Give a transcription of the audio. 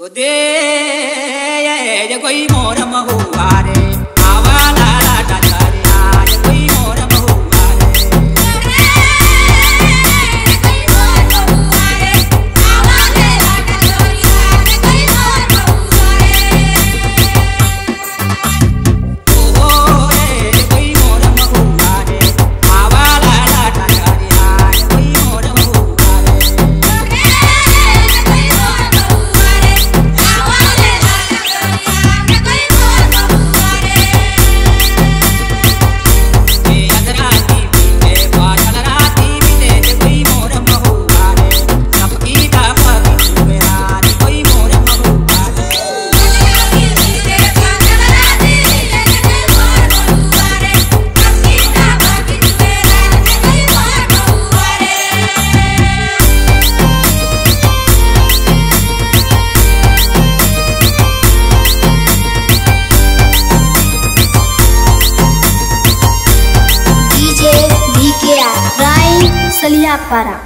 Ode ya koi mora mahuare awala para.